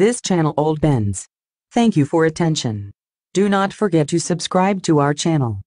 this channel Old Benz. Thank you for attention. Do not forget to subscribe to our channel.